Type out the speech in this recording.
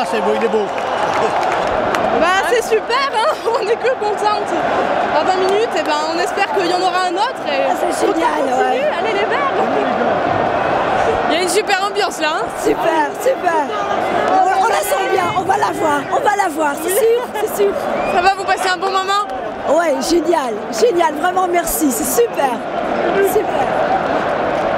Ah, c'est beau, il est beau. Bah c'est super, hein on est que contente. Dans 20 minutes, et ben, on espère qu'il y en aura un autre. Ah, c'est génial, ouais. Allez les verts Il y a une super ambiance là. Hein. Super, super. On, la sent bien, on va la voir, on va la voir, c'est sûr, c'est sûr. Ça va vous passer un bon moment? Ouais, génial, génial, vraiment merci, c'est super. Super.